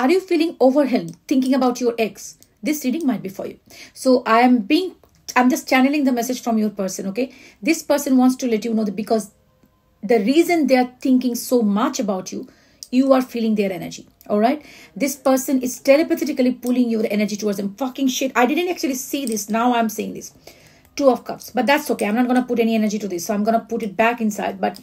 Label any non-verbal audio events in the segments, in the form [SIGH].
are you feeling overwhelmed thinking about your ex? This reading might be for you. So I am being, I'm just channeling the message from your person, okay? This person wants to let you know that because the reason they are thinking so much about you, you are feeling their energy. All right. This person is telepathically pulling your energy towards them. Fucking shit. I didn't actually see this. Now I'm seeing this. Two of cups. But that's okay. I'm not going to put any energy to this. So I'm going to put it back inside. But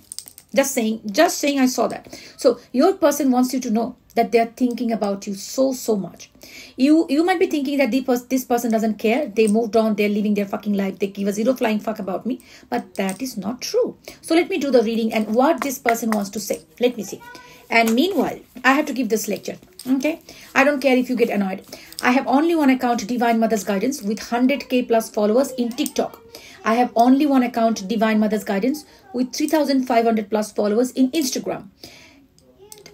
just saying, just saying I saw that. So your person wants you to know that they're thinking about you so, so much. You you might be thinking that this person doesn't care. They moved on. They're living their fucking life. They give a zero flying fuck about me. But that is not true. So let me do the reading and what this person wants to say. Let me see. And meanwhile, I have to give this lecture. Okay. I don't care if you get annoyed. I have only one account, Divine Mother's Guidance, with 100k plus followers in TikTok. I have only one account, Divine Mother's Guidance, with 3,500 plus followers in Instagram.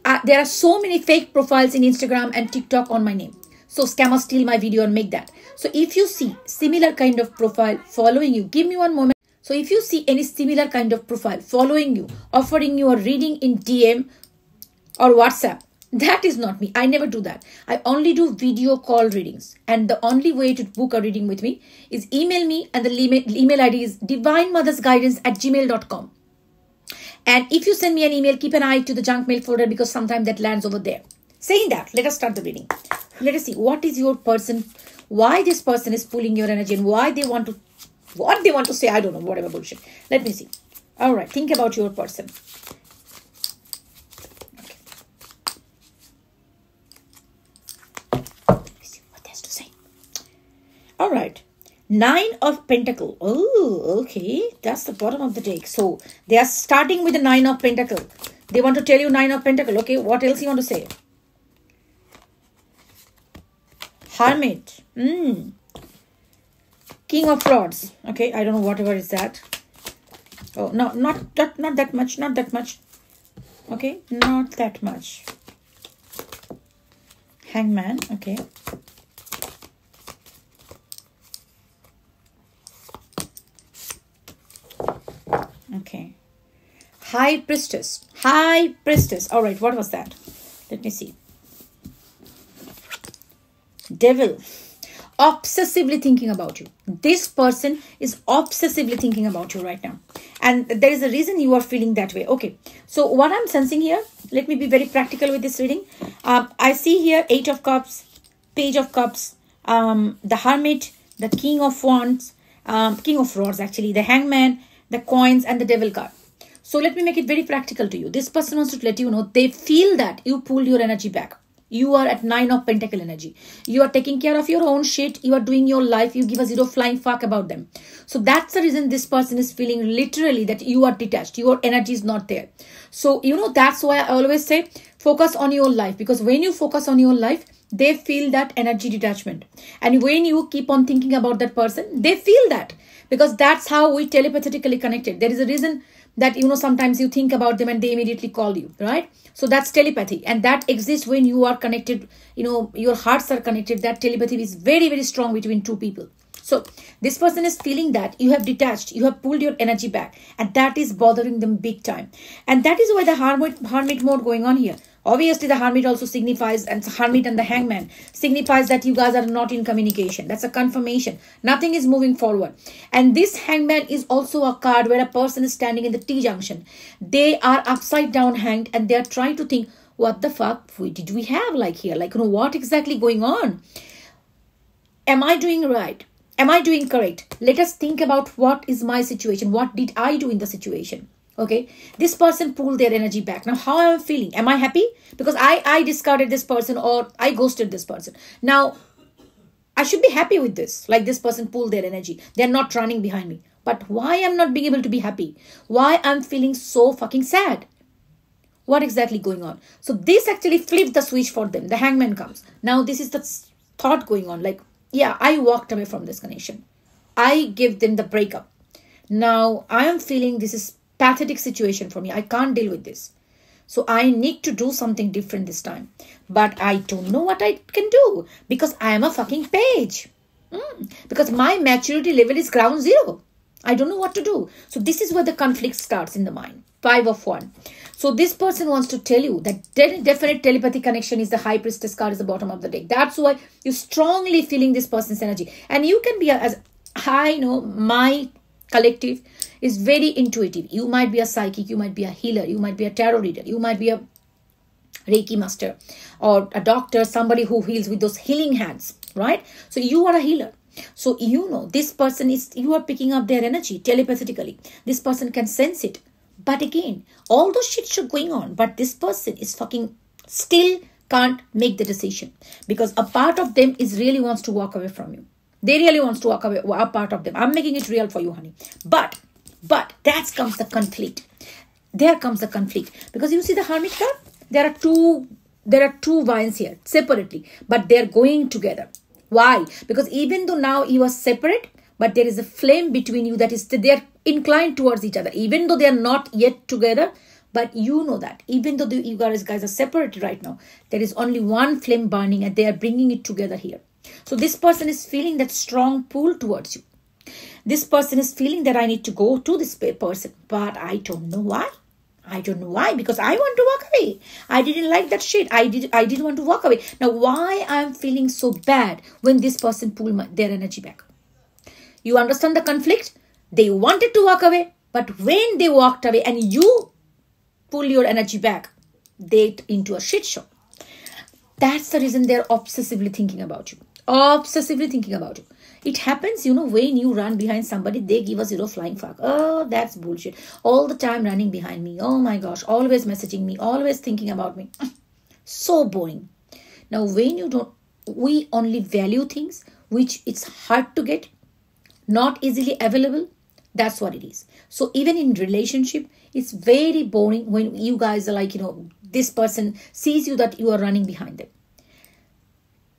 Uh, there are so many fake profiles in Instagram and TikTok on my name. So scammers steal my video and make that. So if you see similar kind of profile following you, give me one moment. So if you see any similar kind of profile following you, offering you a reading in DM or WhatsApp, that is not me. I never do that. I only do video call readings. And the only way to book a reading with me is email me and the email ID is divinemothersguidance at gmail.com. And if you send me an email, keep an eye to the junk mail folder because sometimes that lands over there. Saying that, let us start the reading. Let us see what is your person, why this person is pulling your energy and why they want to, what they want to say. I don't know, whatever bullshit. Let me see. All right, think about your person. All right. Nine of Pentacle. Oh, okay. That's the bottom of the deck. So they are starting with the Nine of Pentacle. They want to tell you Nine of Pentacle. Okay, what else you want to say? Hermit. Mm. King of Rods. Okay, I don't know whatever is that. Oh, no, not that, not that much, not that much. Okay, not that much. Hangman. Okay. High Priestess. High Priestess. All right, what was that? Let me see. Devil. Obsessively thinking about you. This person is obsessively thinking about you right now. And there is a reason you are feeling that way. Okay. So what I'm sensing here, let me be very practical with this reading. Um, I see here Eight of Cups, Page of Cups, um, the Hermit, the King of Wands, um, King of Rods actually, the Hangman, the coins and the devil card. So let me make it very practical to you. This person wants to let you know they feel that you pull your energy back. You are at nine of pentacle energy. You are taking care of your own shit. You are doing your life. You give a zero flying fuck about them. So that's the reason this person is feeling literally that you are detached. Your energy is not there. So, you know, that's why I always say focus on your life because when you focus on your life, they feel that energy detachment. And when you keep on thinking about that person, they feel that because that's how we telepathically connected there is a reason that you know sometimes you think about them and they immediately call you right? So that's telepathy. And that exists when you are connected you know your hearts are connected. That telepathy is very very strong between two people. So this person is feeling that you have detached you have pulled your energy back and that is bothering them big time. And that is why the hermit hermit mode going on here Obviously, the hermit also signifies, and hermit and the hangman signifies that you guys are not in communication. That's a confirmation. Nothing is moving forward. And this hangman is also a card where a person is standing in the T junction. They are upside down hanged and they are trying to think, what the fuck did we have like here? Like, you know, what exactly going on? Am I doing right? Am I doing correct? Let us think about what is my situation. What did I do in the situation? Okay? This person pulled their energy back. Now how am i feeling? Am i happy? Because i i discarded this person or i ghosted this person. Now i should be happy with this. Like this person pulled their energy. They're not running behind me. But why i'm not being able to be happy? Why i'm feeling so fucking sad? What exactly going on? So this actually flipped the switch for them. The hangman comes. Now this is the thought going on. Like yeah i walked away from this connection. I give them the breakup. Now i am feeling this is pathetic situation for me. I can't deal with this. So I need to do something different this time. But I don't know what I can do because I am a fucking page. Mm. Because my maturity level is ground zero. I don't know what to do. So this is where the conflict starts in the mind. Five of one. So this person wants to tell you that definite telepathy connection is the high priestess card is the bottom of the deck. That's why you're strongly feeling this person's energy. And you can be as I know my collective is very intuitive. You might be a psychic, you might be a healer, you might be a tarot reader, you might be a Reiki master or a doctor, somebody who heals with those healing hands, right? So you are a healer. So you know this person is you are picking up their energy telepathically. This person can sense it. But again, all those shits are going on, but this person is fucking still can't make the decision because a part of them is really wants to walk away from you. They really wants to walk away. A part of them. I'm making it real for you, honey. But but that comes the conflict. There comes the conflict because you see the hermit card. There are two there are two vines here separately, but they're going together. Why? Because even though now you are separate, but there is a flame between you that is they're inclined towards each other, even though they are not yet together. But you know that even though the, you guys guys are separated right now, there is only one flame burning, and they are bringing it together here. So this person is feeling that strong pull towards you. This person is feeling that I need to go to this person, but I don't know why. I don't know why because I want to walk away. I didn't like that shit. I did I didn't want to walk away. Now why I'm feeling so bad when this person pulled my, their energy back? You understand the conflict? They wanted to walk away, but when they walked away and you pull your energy back, they into a shit show. That's the reason they're obsessively thinking about you. Obsessively thinking about you. It happens, you know, when you run behind somebody, they give a zero flying fuck. Oh, that's bullshit. All the time running behind me. Oh my gosh, always messaging me, always thinking about me. [CLEARS THROAT] so boring. Now, when you don't, we only value things which it's hard to get, not easily available. That's what it is. So even in relationship, it's very boring when you guys are like, you know, this person sees you that you are running behind them.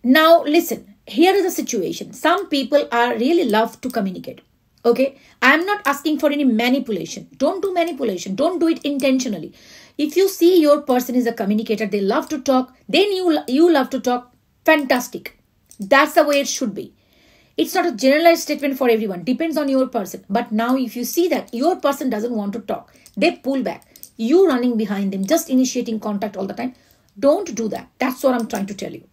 Now listen, here is the situation. Some people are really love to communicate. Okay? I'm not asking for any manipulation. Don't do manipulation. Don't do it intentionally. If you see your person is a communicator they love to talk then you you love to talk. Fantastic. That's the way it should be. It's not a generalized statement for everyone. Depends on your person. But now if you see that your person doesn't want to talk they pull back. You running behind them just initiating contact all the time. Don't do that. That's what i'm trying to tell you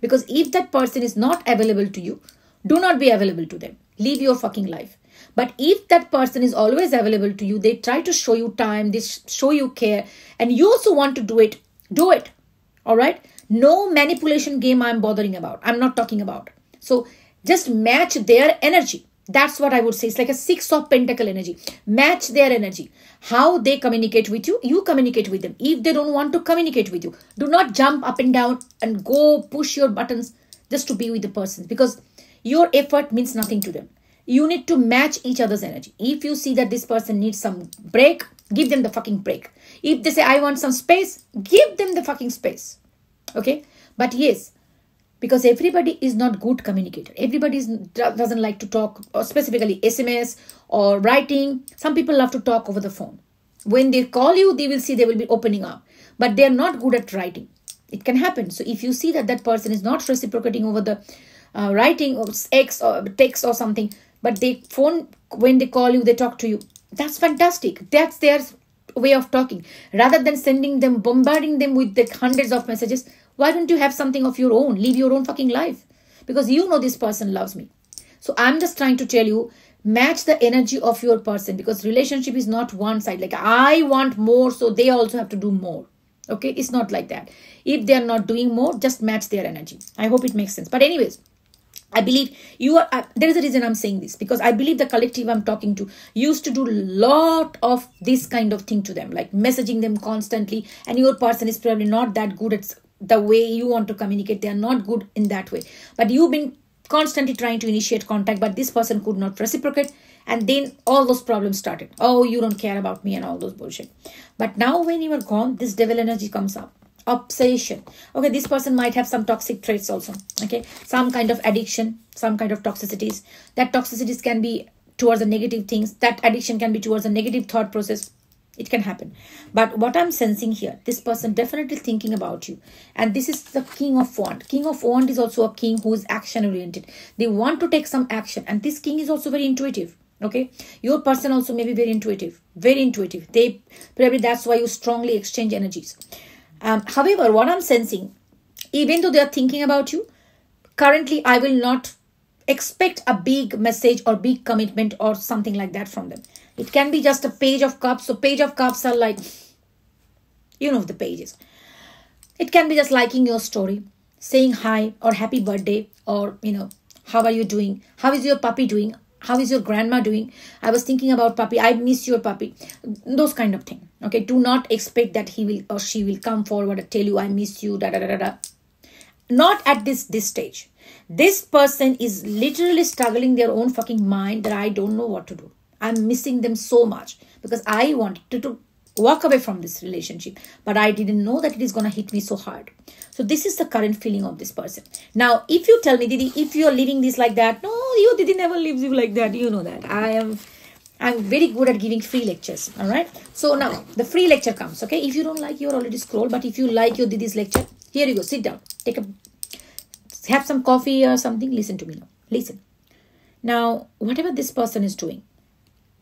because if that person is not available to you, do not be available to them. Live your fucking life. But if that person is always available to you, they try to show you time, they show you care, and you also want to do it, do it. All right? No manipulation game I'm bothering about. I'm not talking about. So just match their energy. That's what I would say. It's like a six of pentacle energy. Match their energy. How they communicate with you, you communicate with them. If they don't want to communicate with you, do not jump up and down and go push your buttons just to be with the person because your effort means nothing to them. You need to match each other's energy. If you see that this person needs some break, give them the fucking break. If they say, I want some space, give them the fucking space. Okay? But yes, because everybody is not good communicator. Everybody doesn't like to talk or specifically sms or writing. Some people love to talk over the phone. When they call you they will see they will be opening up. But they are not good at writing. It can happen. So if you see that that person is not reciprocating over the uh, writing or x or text or something but they phone when they call you they talk to you that's fantastic. That's their way of talking. Rather than sending them bombarding them with the hundreds of messages why don't you have something of your own? Live your own fucking life. Because you know this person loves me. So I'm just trying to tell you, match the energy of your person because relationship is not one side. Like I want more, so they also have to do more. Okay, it's not like that. If they are not doing more, just match their energy. I hope it makes sense. But anyways, I believe you are. Uh, there is a reason I'm saying this because I believe the collective I'm talking to used to do a lot of this kind of thing to them, like messaging them constantly, and your person is probably not that good at the way you want to communicate they are not good in that way. But you've been constantly trying to initiate contact but this person could not reciprocate and then all those problems started. Oh you don't care about me and all those bullshit. But now when you are gone this devil energy comes up. Obsession. Okay this person might have some toxic traits also okay? Some kind of addiction some kind of toxicities. That toxicities can be towards the negative things. That addiction can be towards a negative thought process it can happen. But what i'm sensing here this person definitely thinking about you. And this is the king of wand king of wand is also a king who is action oriented. They want to take some action. And this king is also very intuitive okay? Your person also may be very intuitive very intuitive. They probably that's why you strongly exchange energies. Um, however what i'm sensing even though they are thinking about you currently i will not expect a big message or big commitment or something like that from them it can be just a page of cups. So page of cups are like you know the pages. It can be just liking your story saying hi or happy birthday or you know how are you doing? How is your puppy doing? How is your grandma doing? I was thinking about puppy. I miss your puppy. Those kind of thing. Okay? Do not expect that he will or she will come forward and tell you i miss you da da da da not at this this stage. This person is literally struggling their own fucking mind that i don't know what to do i'm missing them so much because i wanted to, to walk away from this relationship but i didn't know that it is going to hit me so hard. So this is the current feeling of this person. Now if you tell me didi if you're living this like that no you didi never lives you like that. You know that. I am i'm very good at giving free lectures all right? So now the free lecture comes okay? If you don't like you're already scroll but if you like your didi's lecture here you go sit down. Take a have some coffee or something listen to me now. Listen. Now whatever this person is doing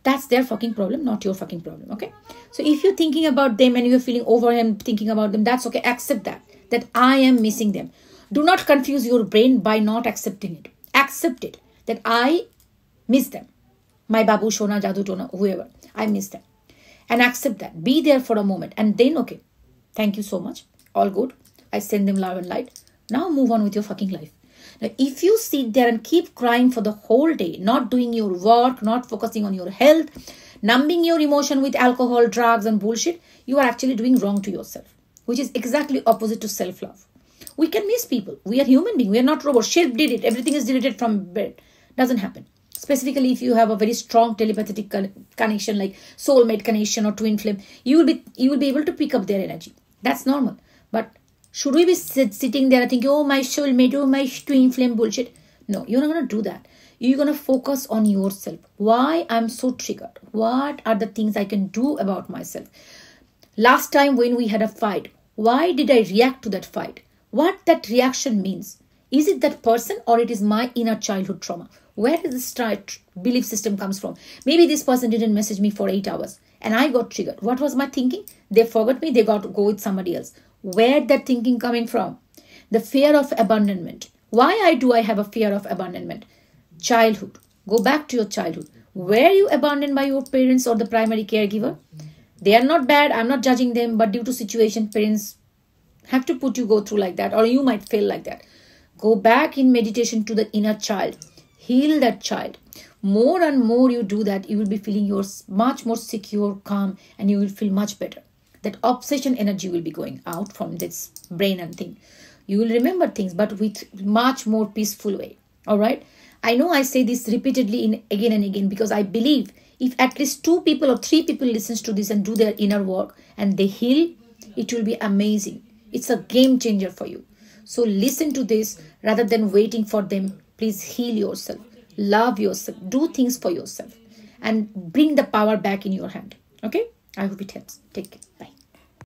that's their fucking problem not your fucking problem okay? So if you're thinking about them and you're feeling overwhelmed thinking about them that's okay accept that that i am missing them. Do not confuse your brain by not accepting it. Accept it that i miss them. My babu shona jadu tona whoever i miss them. And accept that. Be there for a moment and then okay thank you so much. All good. I send them love and light. Now move on with your fucking life now, if you sit there and keep crying for the whole day, not doing your work, not focusing on your health, numbing your emotion with alcohol, drugs, and bullshit, you are actually doing wrong to yourself, which is exactly opposite to self love. We can miss people. We are human beings. We are not robots. Shilp did it. Everything is deleted from bed. Doesn't happen. Specifically, if you have a very strong telepathic connection, like soulmate connection or twin flame, you will be you will be able to pick up their energy. That's normal. But should we be sit, sitting there thinking, oh, my soulmate, oh, my twin flame bullshit? No, you're not going to do that. You're going to focus on yourself. Why I'm so triggered? What are the things I can do about myself? Last time when we had a fight, why did I react to that fight? What that reaction means? Is it that person or it is my inner childhood trauma? Where does this belief system comes from? Maybe this person didn't message me for eight hours and I got triggered. What was my thinking? They forgot me. They got to go with somebody else where that thinking coming from? The fear of abandonment. Why i do i have a fear of abandonment? Childhood. Go back to your childhood. Were you abandoned by your parents or the primary caregiver? They are not bad. I'm not judging them but due to situation parents have to put you go through like that or you might feel like that. Go back in meditation to the inner child. Heal that child. More and more you do that you will be feeling yours much more secure calm and you will feel much better that obsession energy will be going out from this brain and thing. You will remember things but with much more peaceful way. All right? I know i say this repeatedly in again and again because i believe if at least two people or three people listens to this and do their inner work and they heal it will be amazing. It's a game changer for you. So listen to this rather than waiting for them. Please heal yourself. Love yourself. Do things for yourself. And bring the power back in your hand. Okay I hope it helps. Take care. Bye.